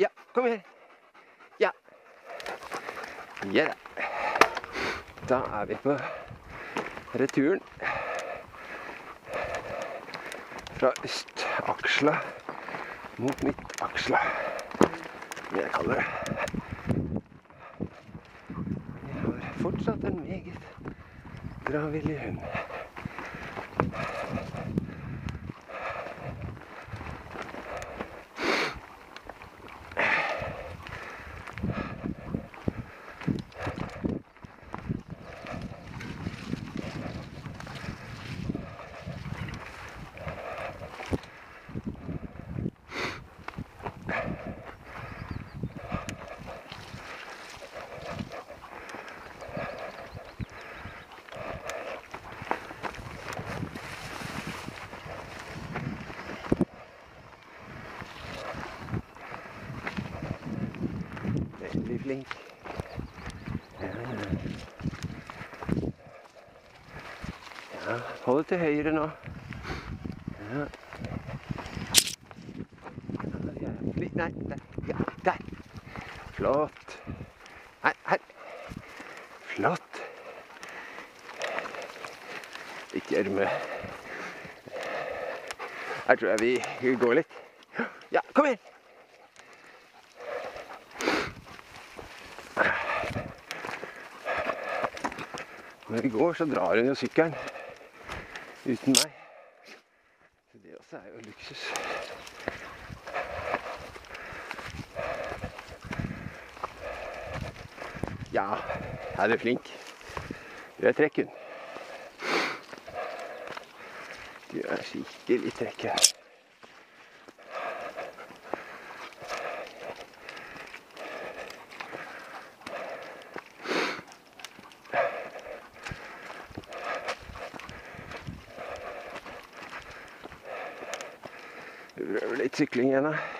Ja, kom her. Ja. Ja da. Da er vi på returen. Fra østaksla mot midtaksla, som jeg kaller det. Jeg har fortsatt en meget gravillig hund. Veldig flink. Ja, ja. ja hold det til høyre nå. Ja, Nei, der. Ja, der. Flott. Nei, her. Flott. Litt gjørme. Her tror jeg vi går litt. Ja, kom igjen! Når vi går, så drar hun jo sykkelen uten meg. Så det også er jo luksus. Ja, er du flink? Du er trekken. Du er skikkelig trekken. Vi prøver litt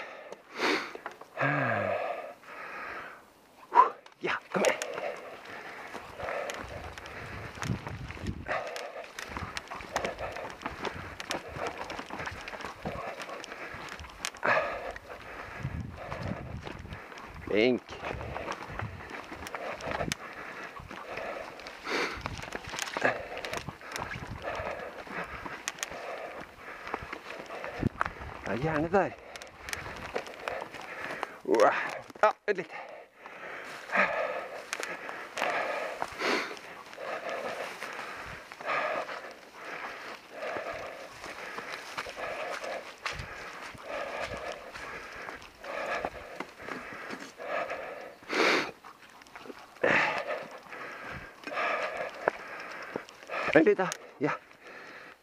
Ja, gjerne der. Wow. Ja, vent. Vent litt, da. Ja.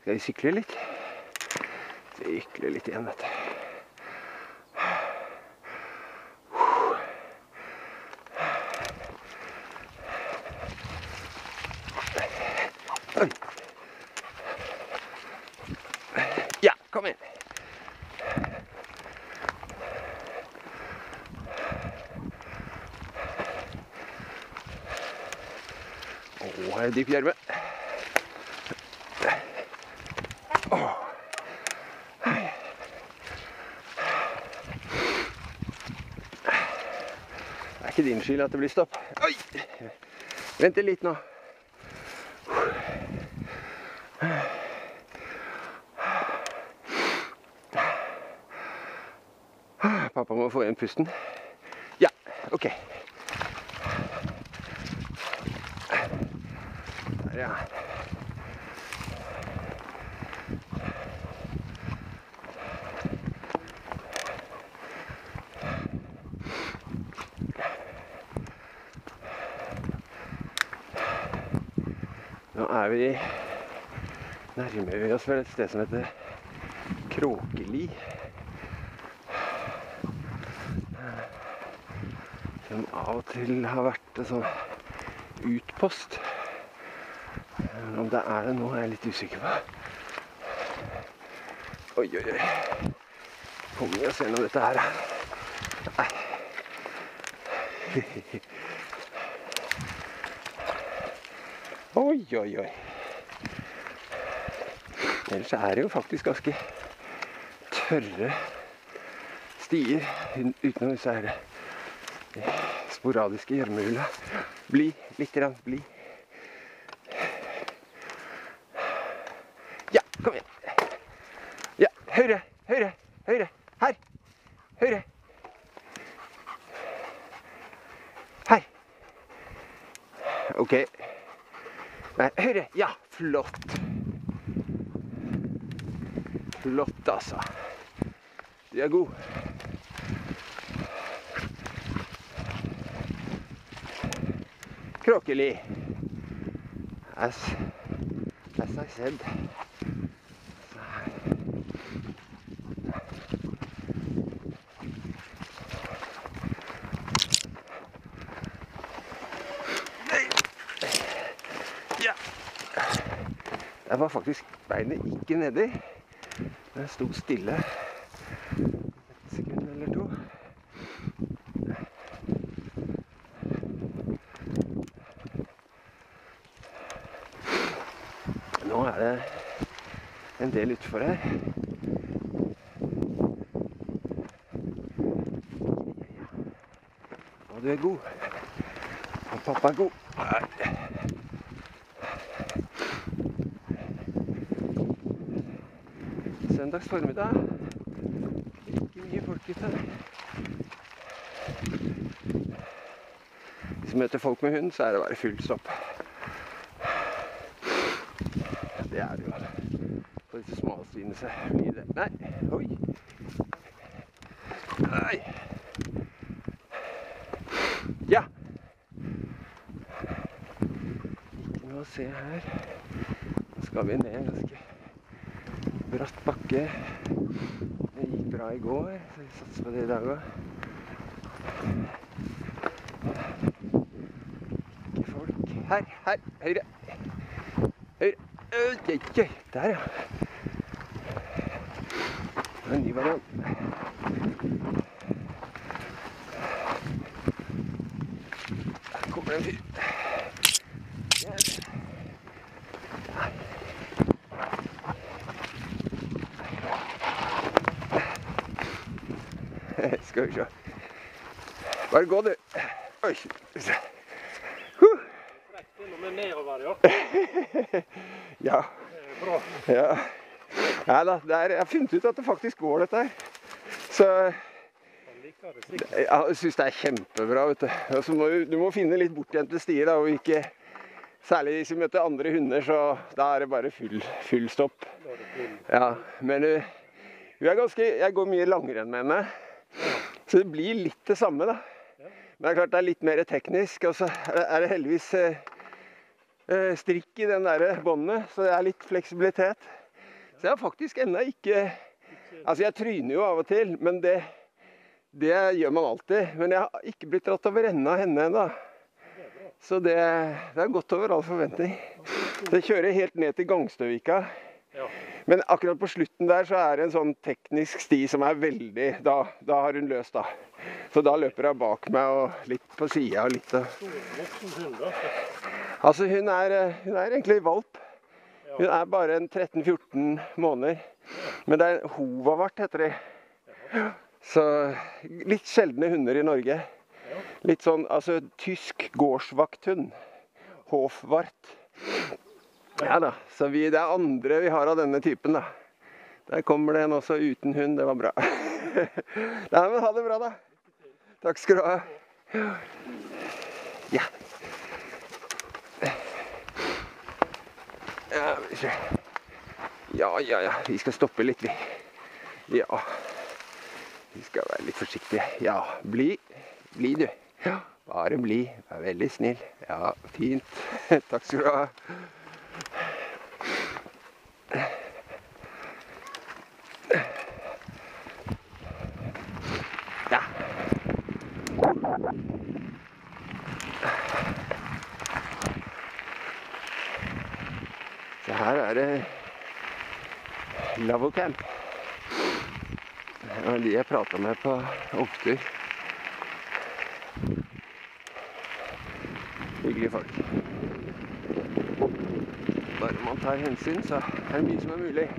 Skal vi sykle litt? Sykle litt igjen, vet du. Ja, kom inn. Å, her er dyp gjørme. Ikke din skyld at det blir stopp. Oi! Vent litt nå. Pappa må få igjen pusten. Ja, OK. Der, ja. Er vi nærmer vi oss vel et sted som heter Kråkeli. Som av og til har vært en sånn utpost. Om det er det nå, er jeg litt usikker på. Oi, oi, oi. Kommer vi oss gjennom dette her? Nei. Oi, oi, oi. Ellers er det jo faktisk ganske tørre stier utenom disse her eh, sporadiske gjørmehulla. Bli. Lite grann. Bli. Ja, kom igjen. Ja, høyre, høyre, høyre. Her. Høyre. Her. OK. Nei, høyre. Ja, flott. Flott, altså. Du er god. Kråkeli. As, as I said. Der var faktisk beinet ikke nedi. Den sto stille et sekund eller to. Nå er det en del utfor her. Og du er god. Og pappa er god. Søndags formiddag. Ikke mye folk ute. Hvis du møter folk med hund, så er det bare full stopp. Det er det jo. På disse smalstiene så blir det Nei, oi. Nei. Ja. Ikke noe å se her. Nå skal vi ned ganske bratt bakke. Det gikk bra i går, så vi satser på det i dag òg. Ikke folk. Her, her. Høyre. Høyre. Øy, øy, øy. Der, ja. Det en ny variant. Der kommer det en fyr. Skal vi se. Bare gå, du. Oi. Ja. Ja. Ja. Da, det er, jeg har funnet ut at det faktisk går, dette her. Så jeg syns det er kjempebra. vet Du Altså, må du, må finne litt bortgjemte stier, da, og ikke Særlig hvis vi møter andre hunder, så da er det bare full, full stopp. Ja, men hun er ganske Jeg går mye langrenn med henne. Så det blir litt det samme, da. Men det er klart det er litt mer teknisk. Og så er det- heldigvis eh, eh, strikk i den der båndet, så det er litt fleksibilitet. Så jeg har faktisk ennå ikke Altså, jeg tryner jo av og til, men det, det gjør man alltid. Men jeg har ikke blitt dratt over ende av henne ennå. Så det, det er godt over all forventning. Så jeg kjører helt ned til Gangstøvika. Men akkurat på slutten der så er det en sånn teknisk sti som er veldig Da, da har hun løst, da. Så da løper hun bak meg og litt på sida og litt. Altså, hun er, hun er egentlig valp. Hun er bare en 13-14 måneder. Men det er hovavart, heter de. Så litt sjeldne hunder i Norge. Litt sånn altså tysk gårdsvakthund. Hofvart. Ja da. Så vi, det er andre vi har av denne typen, da. Der kommer det en også uten hund. Det var bra. Nei, men ha det bra, da. Takk skal du ha. Ja. Ja, ja, ja. Vi skal stoppe litt, vi. Ja. Vi skal være litt forsiktige. Ja, bli. Bli, du. Ja, bare bli. Vær veldig snill. Ja, fint. Takk skal du ha. Ja. Er det Lavocamp. Det var de jeg prata med på opptur. Hyggelige folk. Bare man tar hensyn, så er det mye som er mulig.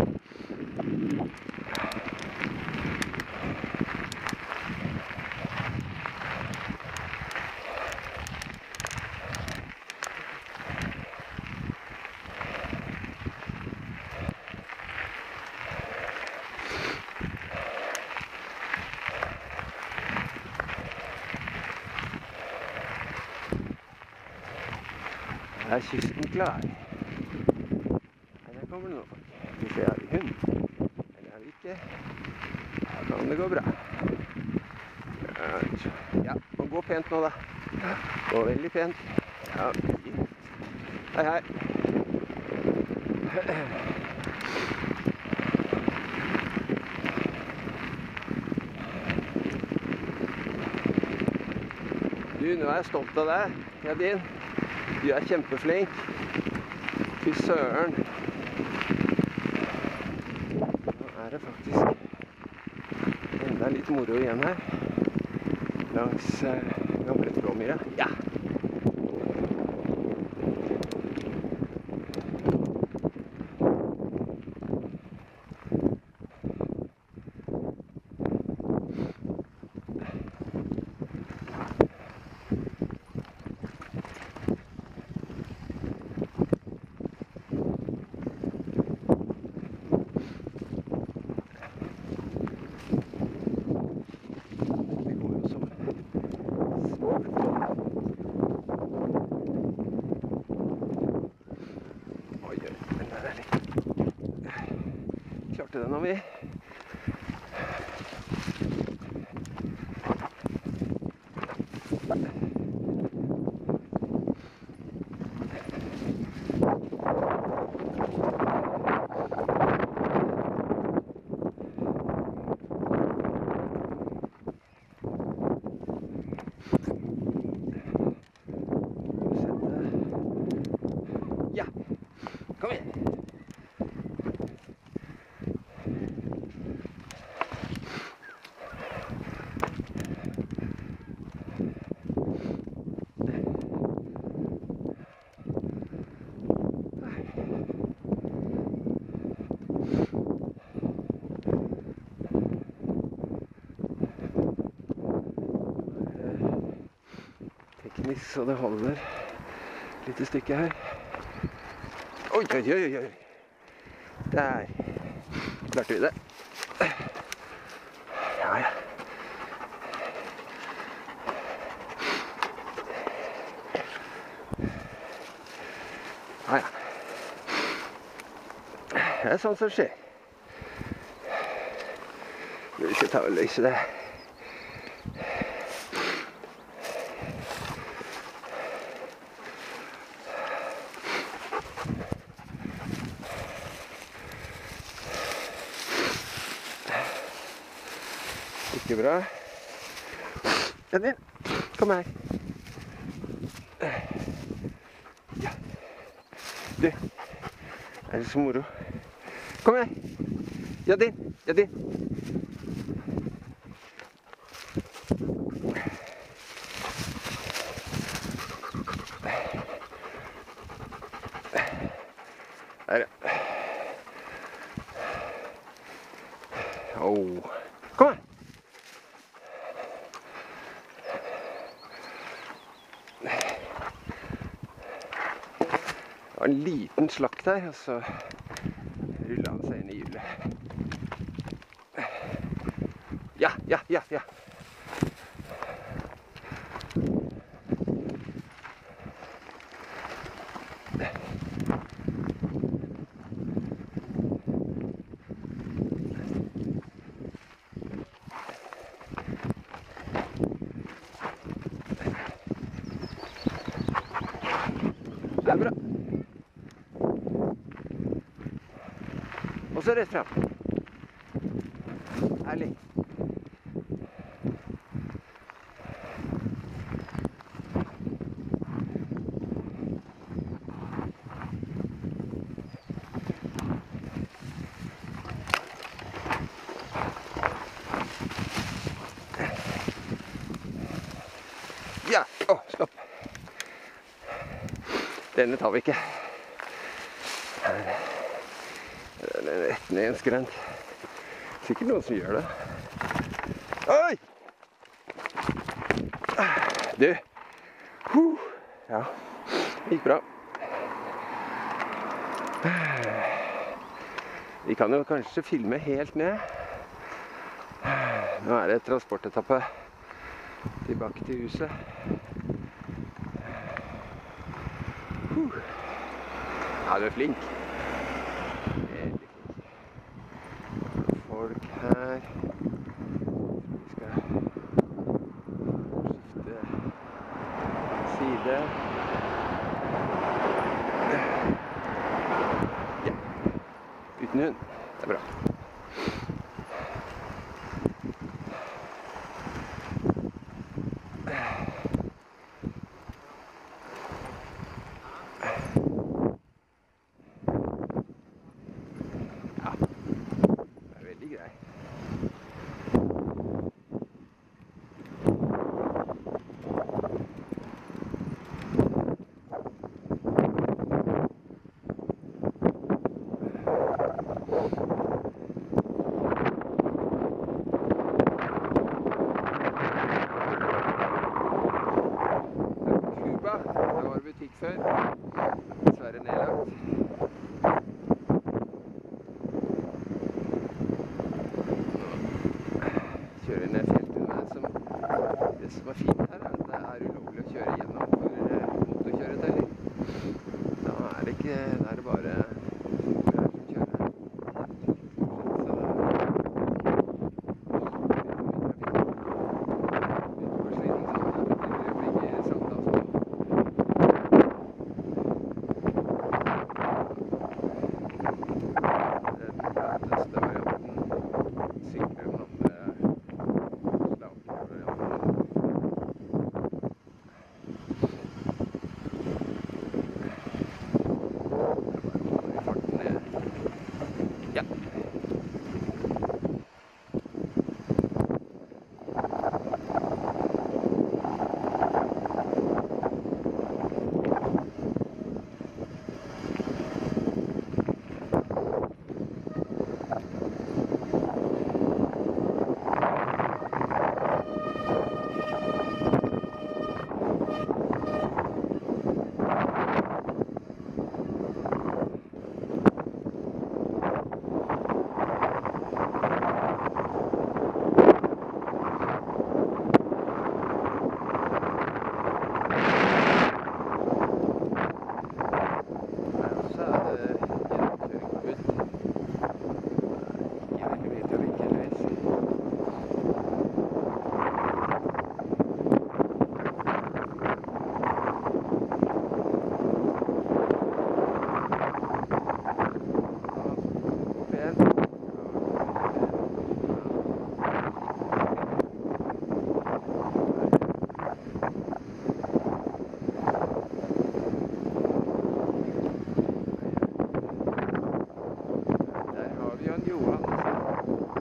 Er kysten klar? Nei, der kommer det noen folk. Skal vi se, har vi hund? Eller har vi ikke? Da kan det gå bra. Ja, må gå pent nå, da. Gå veldig pent. Ja. Hei, hei. Du, nå er jeg stolt av deg, Jadin. Du er kjempeflink. Fy søren. Nå er det faktisk enda litt moro igjen her. Langs eh, gamle Tråmyra. Ja! Det går jo som Oi, den der er litt Klarte den, vi. Sette Ja! Kom igjen. Teknisk så det holder. Lite stykke her. Oi, oi, oi, oi. Der. Klarte vi det. Ja, ja. Ja, ja. Det er sånt som skjer. Vi skal ta og løse det. Bra. Jenny, kom her. Ja. Du, er det så moro? Kom her. Jadin, Jadin. Der, ja. Au. Kom her. Det var en liten slakt der, og så rulla han seg inn i hjulet. Ja, ja, ja, ja. Så rett fram. Ærlig. Ja. Å, stopp. Denne tar vi ikke. Den er rett ned en skrent. Sikkert noen som gjør det. Oi! Du. Huh. Ja, det gikk bra. Vi kan jo kanskje filme helt ned. Nå er det transportetappe tilbake til huset. Ja, du er flink. Veldig flink. Folk her. Vi skal skifte side. Ja. Uten hund. Det er bra.